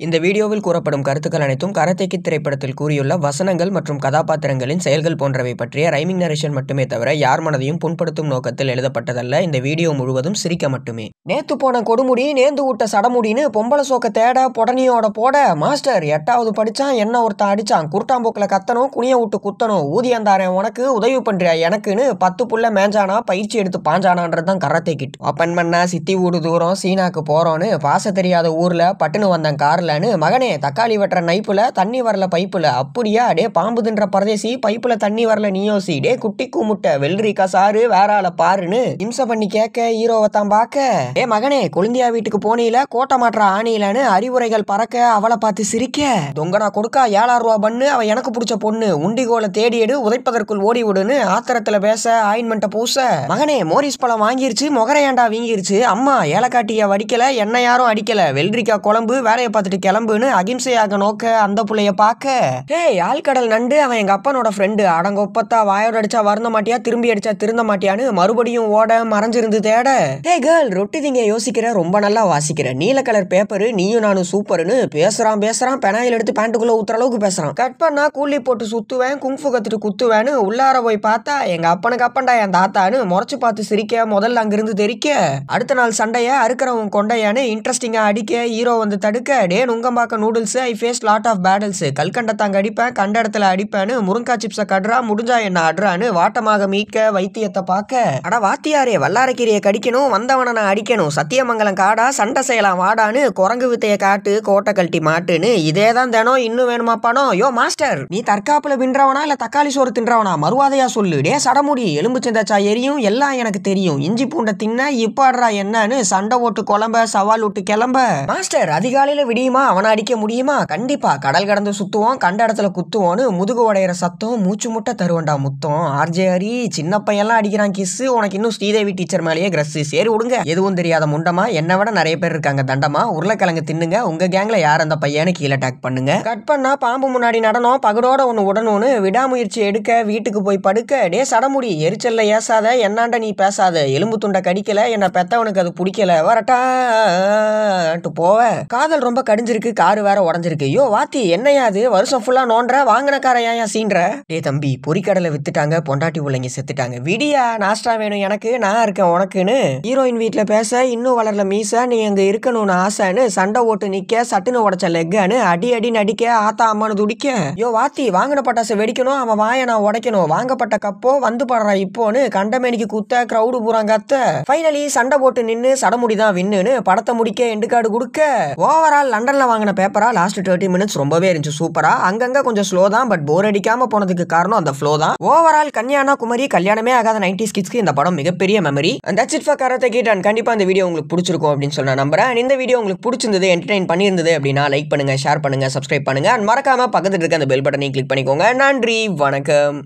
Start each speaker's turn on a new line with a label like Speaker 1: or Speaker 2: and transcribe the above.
Speaker 1: இந்த வீடியோவில் கூறப்படும் கருத்துக்கள் அனைத்தும் கரத்தேக்கி திரைப்படத்தில் கூறியுள்ள வசனங்கள் மற்றும் கதாபாத்திரங்களின் செயல்கள் போன்றவை பற்றிய ரைமிங் நரேஷன் மட்டுமே தவிர யார் மனதையும் புண்படுத்தும் நோக்கத்தில் எழுதப்பட்டதல்ல. இந்த வீடியோ முழுவதும் சிரிக்க மட்டுமே. நேத்து போன கொடுமுடி நேந்து விட்ட சடமுடின்னு பொம்பளை சோக்க தேட புடனியோட போட மாஸ்டர் எட்டாவது படிச்சான் என்ன ஒருத்தன் அடிச்சான் குருட்டாம்போக்கில் கத்தணும் குனிய விட்டு குத்தணும் ஊதியந்தாரன் உனக்கு உதவி பண்றியா எனக்குன்னு பத்து புள்ள மேஞ்சானா பயிற்சி எடுத்து பாஞ்சானான்றது தான் கராத்தே கிட் அப்பன் மண்ணா சித்தி வீடு தூரம் சீனாக்கு போறோன்னு பாச தெரியாத ஊர்ல பட்டுன்னு வந்தேன் வரலன்னு மகனே தக்காளி வெட்டுற நைப்புல தண்ணி வரல பைப்பில். அப்படியா? டே பாம்பு தின்ற பரதேசி பைப்பில் தண்ணி வரல நீயோசி டே குட்டி கூமுட்டை வெள்ளரிக்கா சாரு வேற பாருன்னு இம்சை பண்ணி கேட்க ஹீரோவை தான் பார்க்க ஏ மகனே கொழுந்தியா வீட்டுக்கு போனீல? கோட்டை மாற்ற ஆணியிலன்னு அறிவுரைகள் பறக்க அவளை பார்த்து சிரிக்க. தொங்கனா கொடுக்கா ஏழாயிரம் ரூபா பண்ணு அவ எனக்கு பிடிச்ச பொண்ணு. உண்டிகோலை தேடி எடு உதைப்பதற்குள் ஓடி விடுன்னு ஆத்திரத்தில் பேச ஆயின்மெண்ட்டை பூச. மகனே மோரிஸ் பழம் வாங்கிருச்சு மொகரையாண்டா வீங்கிருச்சு. அம்மா ஏலக்காட்டிய வடிக்கல என்ன யாரும் அடிக்கல. வெள்ளரிக்காய் குழம்பு வேலையை பார்த்துட்டு கிளம்புன்னு அகிம்சையாக நோக்க அந்த புள்ளைய பார்க்க ஏய் ஆழ்கடல் நண்டு அவன் எங்க அப்பனோட ஃப்ரெண்டு அடங்கொப்பத்தா வாயோட அடிச்சா வருந்த மாட்டியா திரும்பி அடிச்சா திருந்த மாட்டியான்னு மறுபடியும் ஓட மறைஞ்சிருந்து தேட. ஏ கேர்ள் ரொட்டி திங்க யோசிக்கிற ரொம்ப நல்லா வாசிக்கிற. நீல கலர் பேப்பரு நீயும் நானும் சூப்பர்னு பேசுறான் பேசுறான் பெனாயில் எடுத்து பேண்ட்டுக்குள்ள ஊத்துற அளவுக்கு பேசுறான். கட் பண்ணா கூலி போட்டு சுத்துவேன் குங்ஃபு கத்துட்டு குத்துவேன்னு உள்ளார போய் பார்த்தா எங்க அப்பனுக்கு அப்பன்டா என் தாத்தான்னு முறைச்சு பார்த்து சிரிக்க முதல்ல அங்கிருந்து தெரிக்க. அடுத்த நாள் சண்டைய அறுக்கிறவன் கொண்டையான்னு இன்ட்ரெஸ்டிங்கா அடிக்க ஹீரோ வந்து தடுக்க டே Nungambakkam noodles I face lot of battles கல்கண்டத்தாங்க அடிப்பேன் கண்ட இடத்துல அடிப்பேன்னு முருங்கா சிப்ஸை கடுறா முடிஞ்சா என்ன அடுறான்னு வாட்டமாக மீட்க வைத்தியத்தை பார்க்க. அட வாத்தியாரே வல்லாரக்கீரையை கடிக்கணும் வந்தவனை நான் அடிக்கணும். சத்தியமங்கலம் காடா சண்டை செய்யலாம் வாடான்னு குரங்கு வித்தையை காட்டு கோட்டை கழட்டி மாட்டுன்னு. இதே தான் தினம் இன்னும் வேணுமா பணம்? யோ மாஸ்டர் நீ தற்காப்புல பின்றவனா இல்ல தக்காளி சோறு தின்றவனா? மறுவாதையா சொல்லு. டே சடமுடி எலும்பு சிந்தச்சா எரியும் எல்லாம் எனக்கு தெரியும். இஞ்சி பூண்டை தின்ன இப்பாடுறா என்னன்னு சண்டை ஓட்டு குழம்ப சவால் விட்டு கிளம்ப. மாஸ்டர் அதிகாலையில விடியும் அவனை அடிக்க முடியுமா? கண்டிப்பா. கடல் கடந்து சுத்துவோம் கண்ட இடத்துல குத்துவோன்னு முதுகு உடையிற சத்தம் மூச்சு முட்டை தருவண்டா முத்தம். ஆர்ஜே ஹரி சின்ன பையன்லாம் அடிக்கிறான் கிஸ் உனக்கு இன்னும் ஸ்ரீதேவி டீச்சர் மேலேயே கிரஸ் சரி விடுங்க. எதுவும் தெரியாத முண்டமா என்னை விட நிறைய பேர் இருக்காங்க தண்டமா உருளைக்கிழங்கு தின்னுங்க. உங்க கேங்ல யார் அந்த பையனு கீழே அட்டாக் பண்ணுங்க. கட் பண்ணா பாம்பு முன்னாடி நடனம் பகடோட ஒன்று உடனும்னு விடாமுயற்சி எடுக்க வீட்டுக்கு போய் படுக்க. டே சடமுடி. எரிச்சல்ல ஏசாத என்னாண்ட நீ பேசாத. எலும்பு துண்டை கடிக்கல. என்ன பெத்தவனுக்கு அது பிடிக்கல. வரட்டான்ட்டு போவ. காதல் ரொம்ப இடிஞ்சிருக்கு காரு வேற உடஞ்சிருக்கு. யோ வாத்தி என்னையா அது வருஷம் ஃபுல்லா நோன்ற வாங்கின காரை ஏன் சீன்ற டே தம்பி பொறிக்கடலை வித்துட்டாங்க பொண்டாட்டி பிள்ளைங்க செத்துட்டாங்க. விடியா நாஸ்டா வேணும் எனக்கு? நான் இருக்கேன் உனக்குன்னு. ஹீரோயின் வீட்ல பேச இன்னும் வளரல மீச நீ அங்க இருக்கணும்னு ஆசைன்னு சண்டை ஓட்டு நிக்க சட்டுன்னு உடைச்ச லெக்கான்னு அடி அடி நடிக்க ஆத்தா அம்மானு துடிக்க. யோ வாத்தி வாங்கின பட்டாசை வெடிக்கணும் அவன் வாயை நான் உடைக்கணும். வாங்கப்பட்ட கப்போ வந்து படுறா இப்போன்னு கண்டமேனிக்கு குத்த கிரௌடு பூரா கத்த. ஃபைனலி சண்டை போட்டு நின்னு சடமுடி தான் வின்னுன்னு படத்தை முடிக்க எண்டு கார்டு கொடுக்க. ஓவரால் லண்டன்ல வாங்கின பேப்பராக லாஸ்ட் தேர்ட்டி மினிட்ஸ் ரொம்பவே இருந்துச்சு. சூப்பராக அங்கங்கே கொஞ்சம் ஸ்லோ தான் பட் போர் அடிக்காமல் போனதுக்கு காரணம் அந்த ஃப்ளோ தான். ஓவரால் கல்யாணா குமரி கல்யாணமே ஆகாத நைன்டி கிட்ஸ்க்கு இந்த படம் மிகப்பெரிய மெமரி தட்ஸ் இட் ஃபார் கரத்தை கிட் அண்ட் கண்டிப்பாக இந்த வீடியோ உங்களுக்கு பிடிச்சிருக்கும் அப்படின்னு சொல்லி நான் நம்புறேன். இந்த வீடியோ உங்களுக்கு பிடிச்சிருந்தது என்டர்டைன் பண்ணியிருந்தது அப்படின்னா லைக் பண்ணுங்கள் ஷேர் பண்ணுங்கள் சப்ஸ்கிரைப் பண்ணுங்க. அண்ட் மறக்காமல் பக்கத்தில் இருக்க அந்த பெல் பட்டனையும் கிளிக் பண்ணிக்கோங்க. நன்றி வணக்கம்.